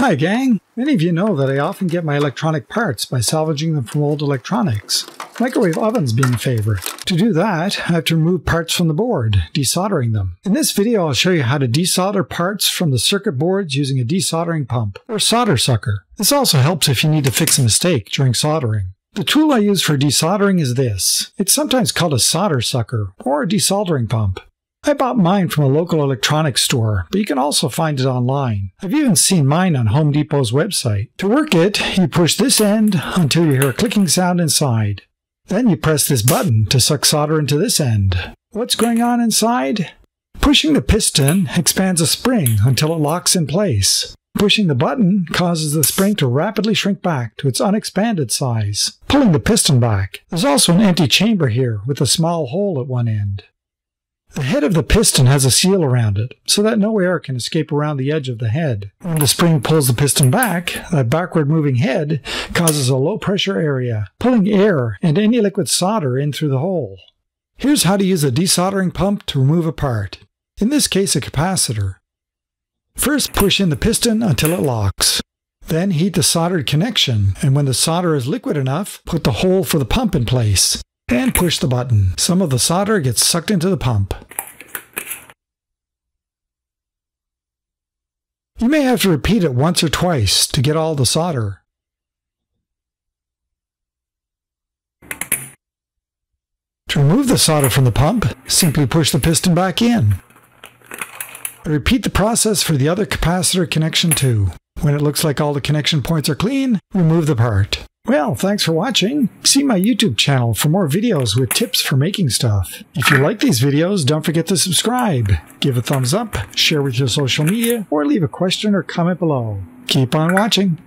Hi gang! Many of you know that I often get my electronic parts by salvaging them from old electronics. Microwave ovens being a favorite. To do that, I have to remove parts from the board, desoldering them. In this video I'll show you how to desolder parts from the circuit boards using a desoldering pump, or solder sucker. This also helps if you need to fix a mistake during soldering. The tool I use for desoldering is this. It's sometimes called a solder sucker, or a desoldering pump. I bought mine from a local electronics store, but you can also find it online. I've even seen mine on Home Depot's website. To work it, you push this end until you hear a clicking sound inside. Then you press this button to suck solder into this end. What's going on inside? Pushing the piston expands a spring until it locks in place. Pushing the button causes the spring to rapidly shrink back to its unexpanded size, pulling the piston back. There's also an empty chamber here with a small hole at one end. The head of the piston has a seal around it, so that no air can escape around the edge of the head. When the spring pulls the piston back, that backward moving head causes a low pressure area, pulling air and any liquid solder in through the hole. Here's how to use a desoldering pump to remove a part. In this case, a capacitor. First, push in the piston until it locks. Then heat the soldered connection, and when the solder is liquid enough, put the hole for the pump in place and push the button. Some of the solder gets sucked into the pump. You may have to repeat it once or twice to get all the solder. To remove the solder from the pump, simply push the piston back in. Repeat the process for the other capacitor connection too. When it looks like all the connection points are clean, remove the part. Well, thanks for watching. See my YouTube channel for more videos with tips for making stuff. If you like these videos, don't forget to subscribe, give a thumbs up, share with your social media, or leave a question or comment below. Keep on watching.